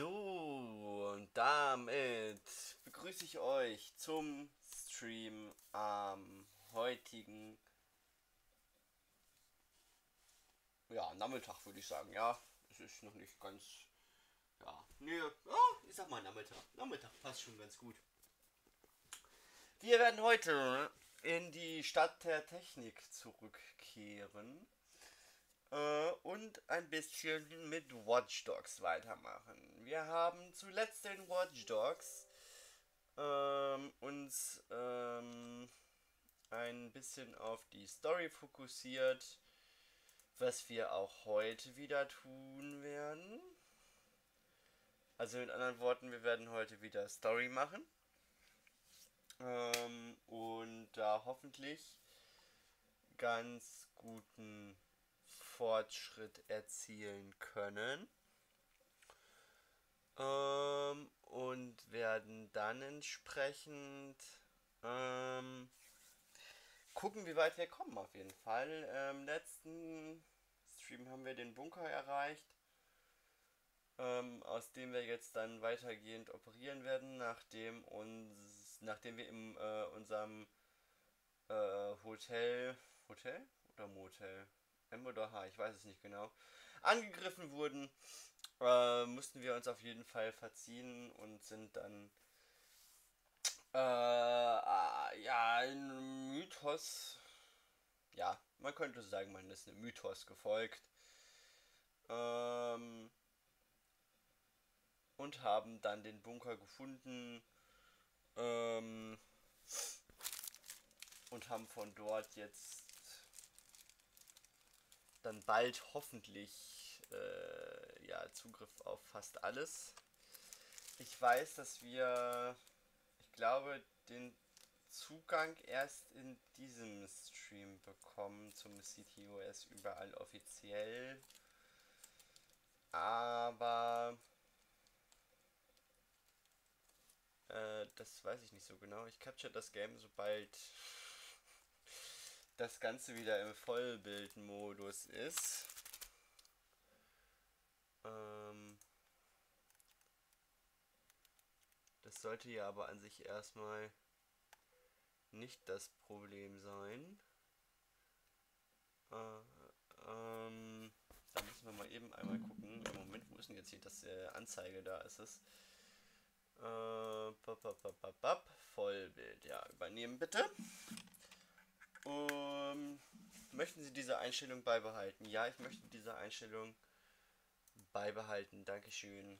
So, und damit begrüße ich euch zum Stream am heutigen ja, Nachmittag würde ich sagen. Ja, es ist noch nicht ganz ja, nee, ja, ich sag mal Nachmittag. Nachmittag passt schon ganz gut. Wir werden heute in die Stadt der Technik zurückkehren äh, und ein bisschen mit Watch Dogs weitermachen. Wir haben zuletzt in Watch Dogs ähm, uns ähm, ein bisschen auf die Story fokussiert, was wir auch heute wieder tun werden. Also in anderen Worten, wir werden heute wieder Story machen. Ähm, und da hoffentlich ganz guten Fortschritt erzielen können. Ähm, und werden dann entsprechend ähm, gucken, wie weit wir kommen auf jeden Fall. Im ähm, letzten Stream haben wir den Bunker erreicht, ähm, aus dem wir jetzt dann weitergehend operieren werden, nachdem uns, nachdem wir in äh, unserem äh, Hotel, Hotel oder Motel? M oder H, ich weiß es nicht genau, angegriffen wurden, äh, mussten wir uns auf jeden Fall verziehen und sind dann äh, äh, ja, ein Mythos, ja, man könnte sagen, man ist einem Mythos gefolgt. Ähm, und haben dann den Bunker gefunden ähm, und haben von dort jetzt dann bald hoffentlich äh, ja, Zugriff auf fast alles. Ich weiß, dass wir, ich glaube, den Zugang erst in diesem Stream bekommen zum CTOS überall offiziell. Aber äh, das weiß ich nicht so genau. Ich capture das Game sobald das Ganze wieder im Vollbildmodus ist. Ähm das sollte ja aber an sich erstmal nicht das Problem sein. Äh, ähm, da müssen wir mal eben einmal gucken. Im Moment, wo ist denn jetzt hier das äh, Anzeige? Da ist es. Äh, bap, bap, bap, Vollbild. Ja, übernehmen bitte. Um, möchten Sie diese Einstellung beibehalten? Ja, ich möchte diese Einstellung beibehalten. Dankeschön.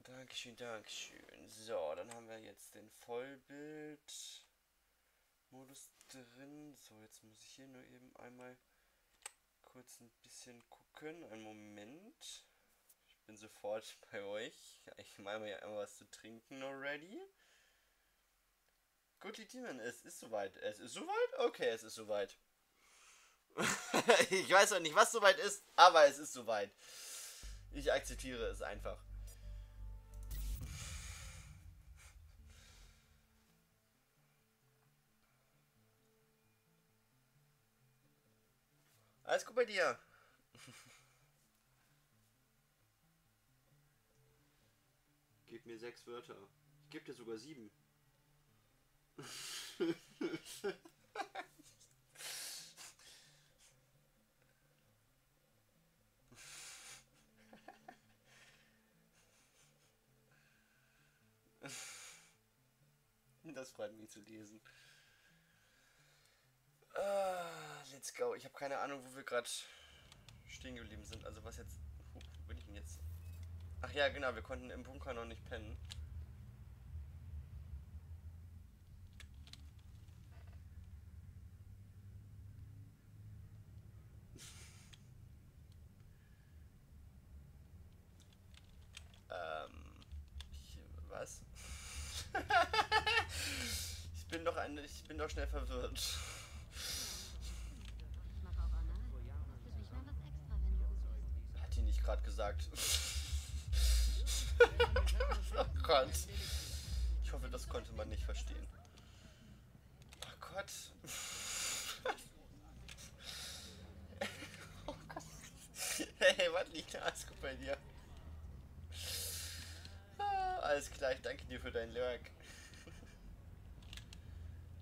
Dankeschön, Dankeschön. So, dann haben wir jetzt den Vollbild Modus drin. So, jetzt muss ich hier nur eben einmal kurz ein bisschen gucken. Einen Moment. Ich bin sofort bei euch. Ich mache mir ja einmal was zu trinken already. Gut, die Demon, es ist soweit. Es ist soweit? Okay, es ist soweit. ich weiß auch nicht, was soweit ist, aber es ist soweit. Ich akzeptiere es einfach. Alles gut bei dir. Gib mir sechs Wörter. Ich gebe dir sogar sieben. Das freut mich zu lesen. Uh, let's go. Ich habe keine Ahnung, wo wir gerade stehen geblieben sind. Also was jetzt... Wo bin ich denn jetzt? Ach ja, genau. Wir konnten im Bunker noch nicht pennen. ich bin doch schnell verwirrt. Hat die nicht gerade gesagt. oh Gott. Ich hoffe, das konnte man nicht verstehen. Oh Gott. oh Gott. Hey, was liegt alles gut bei dir. Ah, alles klar, ich danke dir für dein Lurk.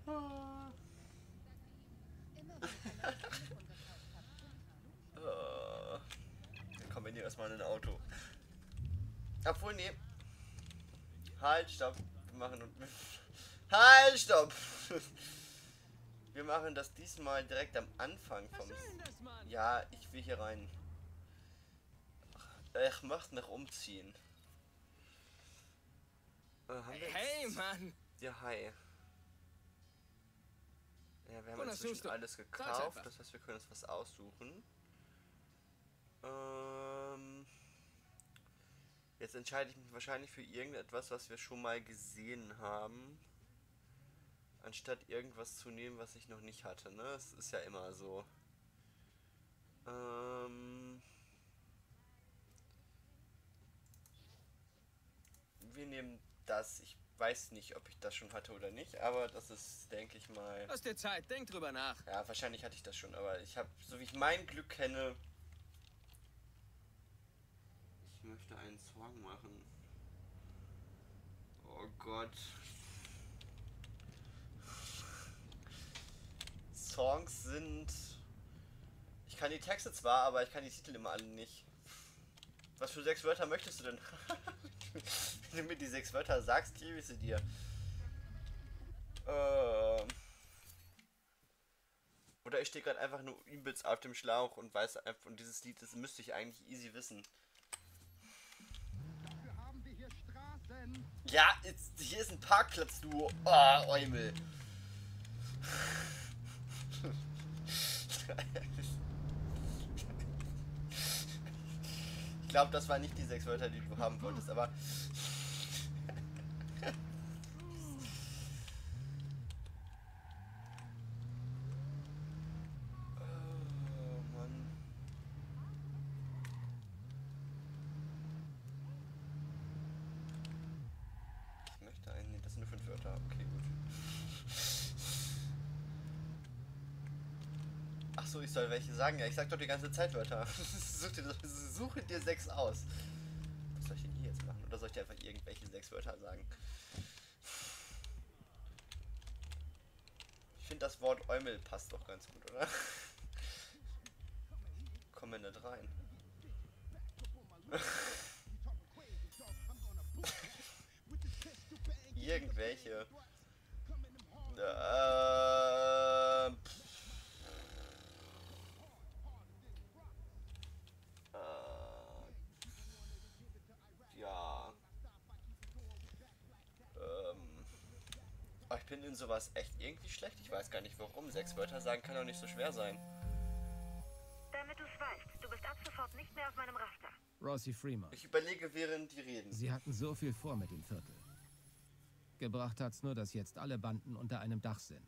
Dann kommen wir hier erstmal in ein Auto. Obwohl, nee. Halt, stopp. Wir machen und. Halt, stopp! Wir machen das diesmal direkt am Anfang vom. Ja, ich will hier rein. Ich möchte mich umziehen. Äh, Hey, Mann! Ja, hi. Ja, wir haben inzwischen alles gekauft, das heißt, wir können uns was aussuchen. Ähm, jetzt entscheide ich mich wahrscheinlich für irgendetwas, was wir schon mal gesehen haben. Anstatt irgendwas zu nehmen, was ich noch nicht hatte, ne? Es ist ja immer so. Ähm, wir nehmen das. Ich weiß nicht, ob ich das schon hatte oder nicht, aber das ist, denke ich mal. Lass dir Zeit, denk drüber nach. Ja, wahrscheinlich hatte ich das schon, aber ich habe, so wie ich mein Glück kenne. Ich möchte einen Song machen. Oh Gott. Songs sind. Ich kann die Texte zwar, aber ich kann die Titel immer alle nicht. Was für sechs Wörter möchtest du denn? Wenn du mir die sechs Wörter sagst, gebe ich sie dir. Ähm. Oder ich stehe gerade einfach nur übelst auf dem Schlauch und weiß einfach, und dieses Lied, das müsste ich eigentlich easy wissen. Dafür haben wir hier Straßen. Ja, jetzt, hier ist ein Parkplatz, du oh, Eumel. Ich glaube, das waren nicht die sechs Wörter, die du haben wolltest, aber. Oh, Mann. Ich möchte einen. Nee, das sind nur fünf Wörter. Okay, gut. Ach so, ich soll welche sagen. Ja, ich sag doch die ganze Zeit Wörter. Such dir, suche dir sechs aus. Was soll ich denn hier jetzt machen? Oder soll ich dir einfach irgendwelche sechs Wörter sagen? Ich finde das Wort Eumel passt doch ganz gut, oder? Komm wir nicht rein. Irgendwelche. Äh, ja. Ähm. Oh, ich bin in sowas echt irgendwie schlecht. Ich weiß gar nicht warum. Sechs Wörter sagen kann doch nicht so schwer sein. Damit du es weißt, du bist ab sofort nicht mehr auf meinem Raster. Rossi Freeman. Ich überlege, während die reden. Sie hatten so viel vor mit dem Viertel. Gebracht hat's nur, dass jetzt alle Banden unter einem Dach sind.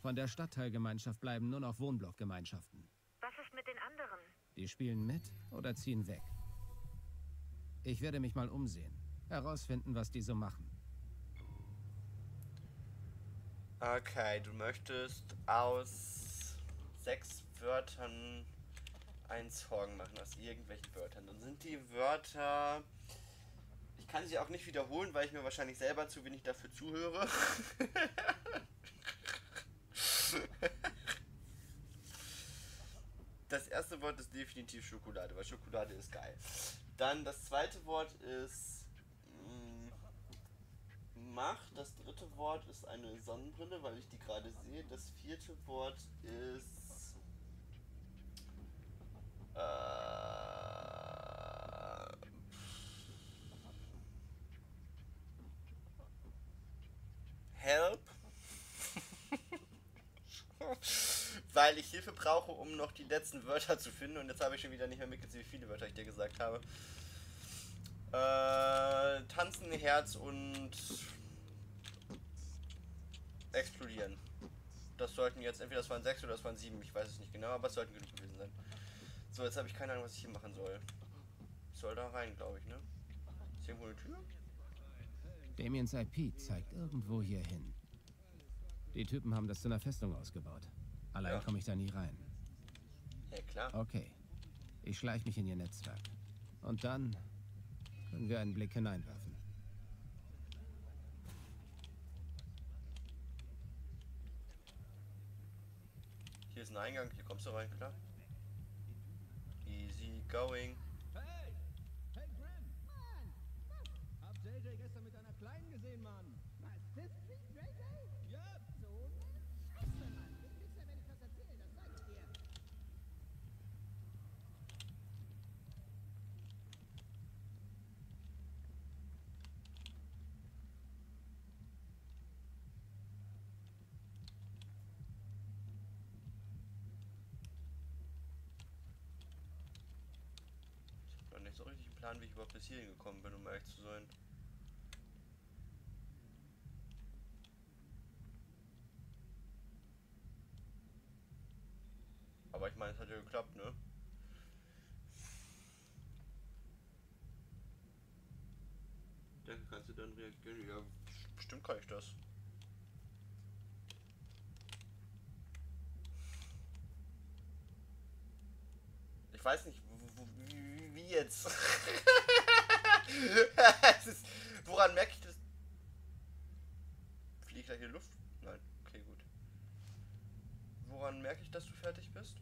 Von der Stadtteilgemeinschaft bleiben nur noch Wohnblockgemeinschaften. Was ist mit den anderen? Die spielen mit oder ziehen weg. Ich werde mich mal umsehen. Herausfinden, was die so machen. Okay, du möchtest aus sechs Wörtern einen Song machen, aus irgendwelchen Wörtern. Dann sind die Wörter. Ich kann sie auch nicht wiederholen, weil ich mir wahrscheinlich selber zu wenig dafür zuhöre. Das erste Wort ist definitiv Schokolade, weil Schokolade ist geil. Dann das zweite Wort ist Macht. Das dritte Wort ist eine Sonnenbrille, weil ich die gerade sehe. Das vierte Wort ist äh, Help. Weil ich Hilfe brauche, um noch die letzten Wörter zu finden. Und jetzt habe ich schon wieder nicht mehr mitgezählt, wie viele Wörter ich dir gesagt habe. Äh, tanzen, Herz und explodieren. Das sollten jetzt, entweder das waren sechs oder das waren sieben, ich weiß es nicht genau, aber es sollten genug gewesen sein. So, jetzt habe ich keine Ahnung, was ich hier machen soll. Ich soll da rein, glaube ich, ne? Ist irgendwo eine Tür? Damiens IP zeigt irgendwo hier hin. Die Typen haben das zu einer Festung ausgebaut. Allein Ja. komme ich da nie rein. Ja, klar. Okay. Ich schleich mich in ihr Netzwerk. Und dann können wir einen Blick hineinwerfen. Hier ist ein Eingang, hier kommst du rein, klar. Easy going. Hey! Hey, Grim! Mann! Hab JJ gestern mit einer Kleinen gesehen, Mann! Was, das ist JJ? Ja! So, Scheiße, Mann. Du kriegst ja, wenn ich was erzähle, das sag ich dir. Ich hab noch nicht so richtig einen Plan, wie ich überhaupt bis hierhin gekommen bin, um ehrlich zu sein. Aber ich meine, es hat ja geklappt, ne? Danke, kannst du dann reagieren? Ja, bestimmt kann ich das. Ich weiß nicht, wo- wo- wie, wie jetzt. ist, woran merke ich das? Fliege ich gleich in die Luft? Nein, okay, gut. Woran merke ich, dass du fertig bist?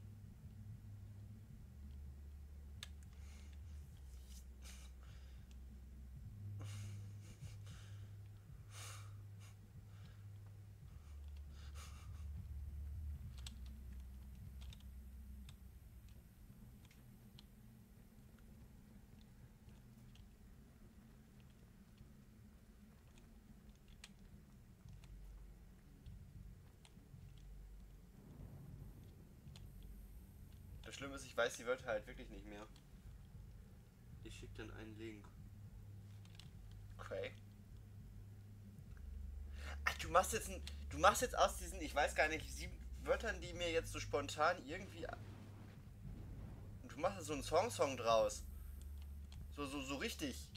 Das Schlimme ist, ich weiß die Wörter halt wirklich nicht mehr. Ich schicke dann einen Link. Okay. Ach, du machst jetzt ein, du machst jetzt aus diesen, ich weiß gar nicht, sieben Wörtern, die mir jetzt so spontan irgendwie. Du machst jetzt so einen Song-Song draus. So, so, so richtig.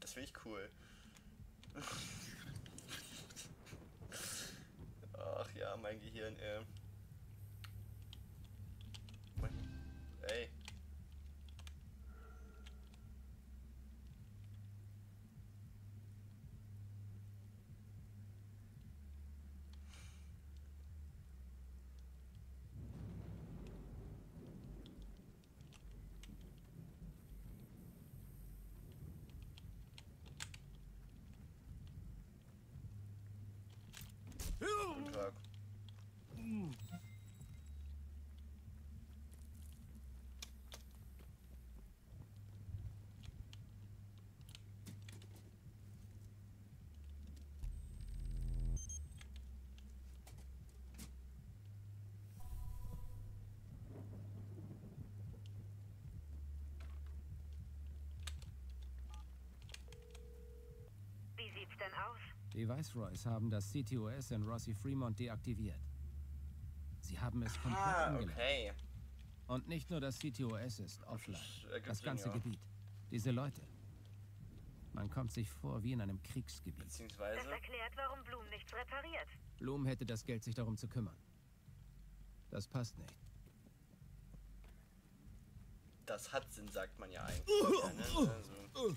das finde ich cool. Ach ja, mein Gehirn, äh. Mein- Ey. Guten Tag. Wie sieht's denn aus? Die Viceroys haben das CTOS in Rossi Fremont deaktiviert. Sie haben es komplett Ah, umgelenkt. okay. Und nicht nur das CTOS ist offline. Das ergibt Das Sinn, ganze ja. Gebiet. Diese Leute. Man kommt sich vor wie in einem Kriegsgebiet. Beziehungsweise. Das erklärt, warum Blum nichts repariert. Bloom hätte das Geld, sich darum zu kümmern. Das passt nicht. Das hat Sinn, sagt man ja eigentlich. Ne? also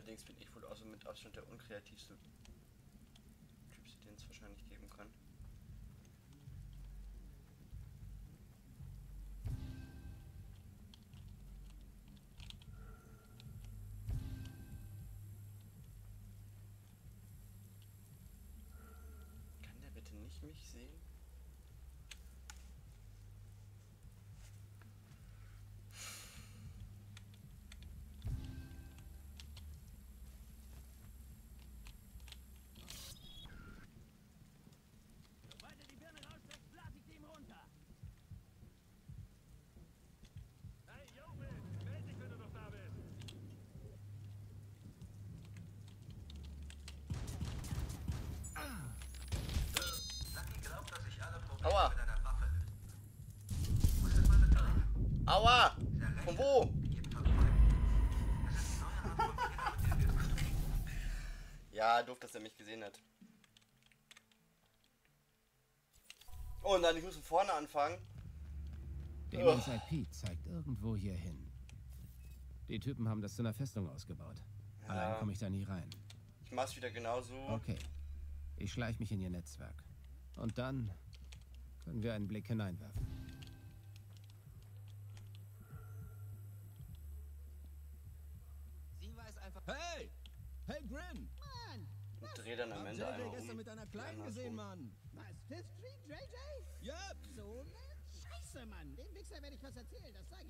Allerdings bin ich wohl auch so mit Abstand der unkreativste Typ, den es wahrscheinlich geben kann. Kann der bitte nicht mich sehen? Aua! Von wo? ja, doof, dass er mich gesehen hat. Oh, und dann ich muss von vorne anfangen. Demons IP zeigt irgendwo hier hin. Die Typen haben das zu einer Festung ausgebaut. Allein komme ich da nie rein. Ich mach's wieder genauso. Okay. Ich schleich mich in ihr Netzwerk. Und dann können wir einen Blick hineinwerfen. Hey! Hey, Grin! Mann! Und dreh dann am Hab Ende einmal gestern um. mit einer Kleinen gesehen, Mann. Was? Fifth Street, JJ? Ja, So ne Scheiße, Mann. Dem Wichser werde ich was erzählen, das sag